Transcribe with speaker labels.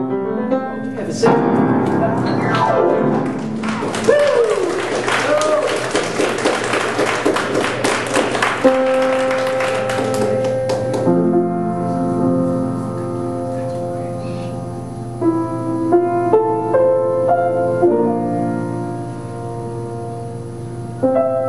Speaker 1: Have a seat. Woo!